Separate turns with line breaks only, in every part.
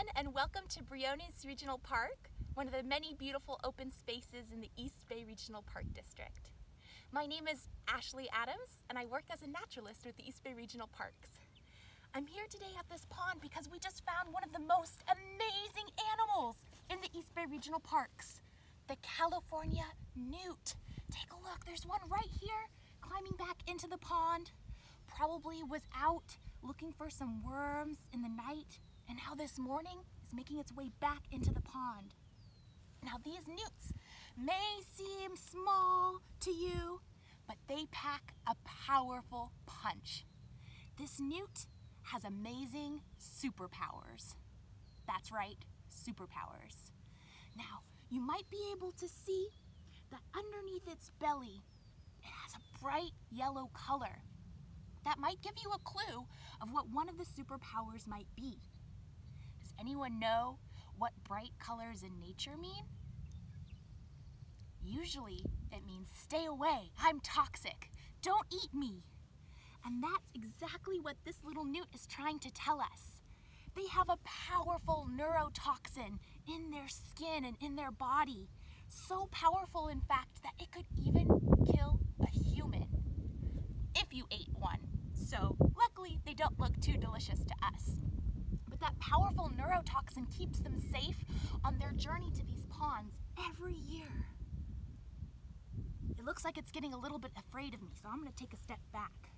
everyone, and welcome to Briones Regional Park, one of the many beautiful open spaces in the East Bay Regional Park District. My name is Ashley Adams, and I work as a naturalist with the East Bay Regional Parks. I'm here today at this pond because we just found one of the most amazing animals in the East Bay Regional Parks, the California newt. Take a look, there's one right here climbing back into the pond. Probably was out looking for some worms in the night and now this morning is making its way back into the pond. Now these newts may seem small to you, but they pack a powerful punch. This newt has amazing superpowers. That's right, superpowers. Now, you might be able to see that underneath its belly, it has a bright yellow color. Might give you a clue of what one of the superpowers might be. Does anyone know what bright colors in nature mean? Usually it means stay away, I'm toxic, don't eat me. And that's exactly what this little newt is trying to tell us. They have a powerful neurotoxin in their skin and in their body. So powerful, in fact, that it could even kill a human if you ate one. So, luckily, they don't look too delicious to us. But that powerful neurotoxin keeps them safe on their journey to these ponds every year. It looks like it's getting a little bit afraid of me, so I'm going to take a step back.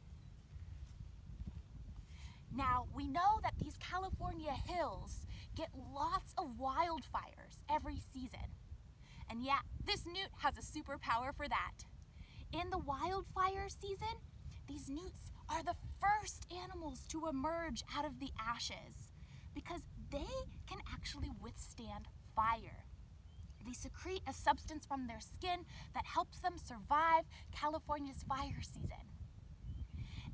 Now, we know that these California hills get lots of wildfires every season. And yeah, this newt has a superpower for that. In the wildfire season, these newts are the first animals to emerge out of the ashes because they can actually withstand fire. They secrete a substance from their skin that helps them survive California's fire season.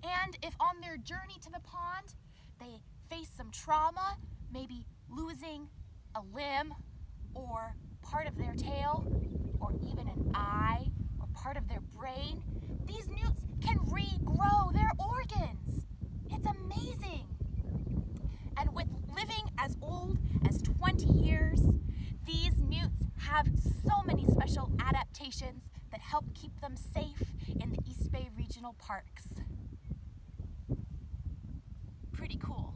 And if on their journey to the pond, they face some trauma, maybe losing a limb or part of their tail or even an eye or part of their brain, these newts can regrow their organs. It's amazing. And with living as old as 20 years, these newts have so many special adaptations that help keep them safe in the East Bay Regional Parks pretty cool.